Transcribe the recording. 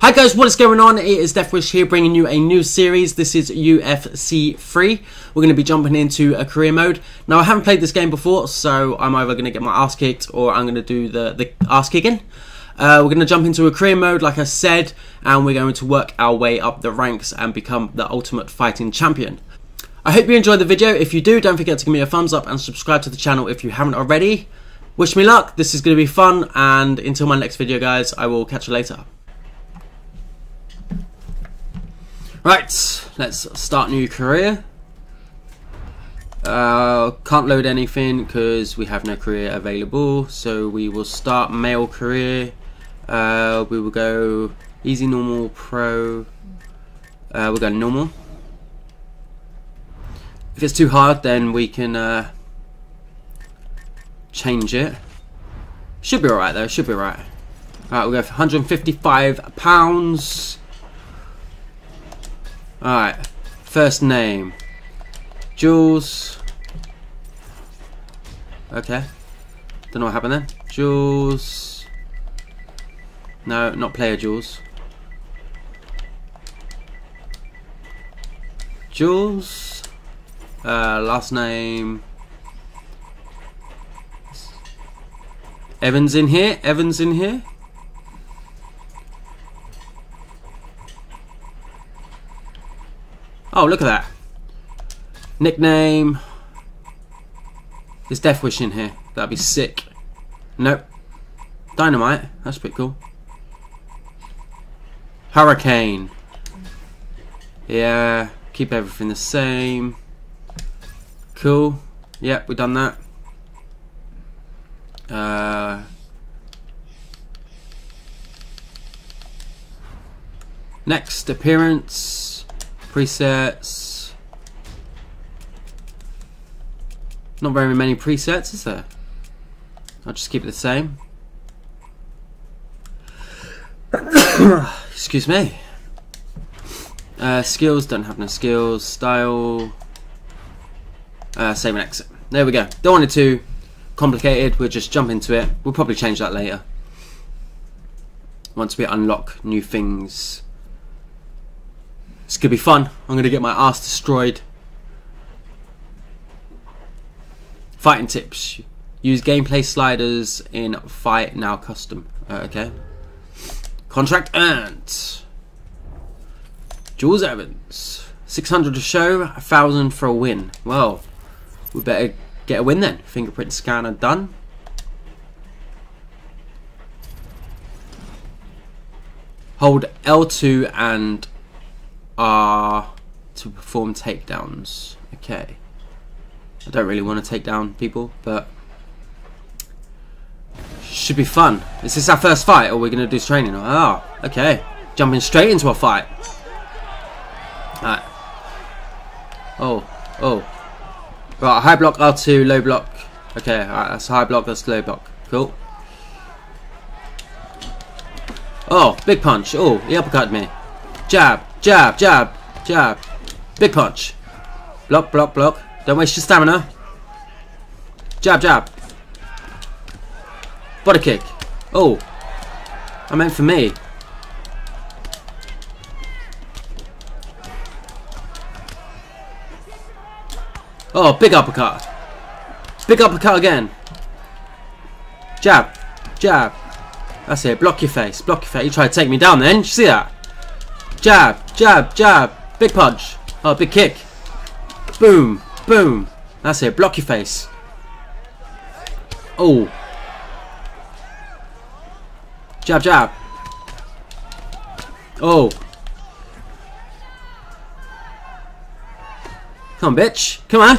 Hi guys, what is going on? It is Deathwish here bringing you a new series. This is UFC 3. We're going to be jumping into a career mode. Now I haven't played this game before, so I'm either going to get my ass kicked or I'm going to do the, the ass kicking. Uh, we're going to jump into a career mode, like I said, and we're going to work our way up the ranks and become the ultimate fighting champion. I hope you enjoyed the video. If you do, don't forget to give me a thumbs up and subscribe to the channel if you haven't already. Wish me luck, this is going to be fun, and until my next video guys, I will catch you later. Right, let's start new career. Uh, can't load anything because we have no career available. So we will start male career. Uh, we will go easy, normal, pro. Uh, we'll go normal. If it's too hard, then we can uh, change it. Should be alright though, should be alright. Alright, we'll go for 155 pounds. Alright, first name. Jules. Okay. Don't know what happened then. Jules. No, not player Jules. Jules. Uh, last name. Evans in here. Evans in here. Oh, look at that. Nickname. Is Deathwish in here? That'd be sick. Nope. Dynamite. That's pretty cool. Hurricane. Yeah. Keep everything the same. Cool. Yep, we've done that. Uh, next appearance presets. Not very many presets, is there? I'll just keep it the same. Excuse me. Uh, skills, don't have no skills. Style. Uh, save and exit. There we go. Don't want it too complicated. We'll just jump into it. We'll probably change that later. Once we unlock new things. It's gonna be fun. I'm gonna get my ass destroyed. Fighting tips. Use gameplay sliders in Fight Now Custom. Uh, okay. Contract earned. Jules Evans. 600 to show, 1000 for a win. Well, we better get a win then. Fingerprint scanner done. Hold L2 and are to perform takedowns. Okay. I don't really want to take down people, but should be fun. Is this our first fight, or we're going to do training? Oh, okay. Jumping straight into a fight. Alright. Oh, oh. Right, high block R2, low block. Okay, alright, that's high block, that's low block. Cool. Oh, big punch. Oh, he uppercut me. Jab. Jab, jab, jab. Big punch. Block, block, block. Don't waste your stamina. Jab, jab. Body kick. Oh. I meant for me. Oh, big uppercut. Big uppercut again. Jab. Jab. That's it. Block your face. Block your face. You try to take me down then. You see that? Jab, jab, jab. Big punch. Oh, big kick. Boom, boom. That's it. Block your face. Oh. Jab, jab. Oh. Come on, bitch. Come on.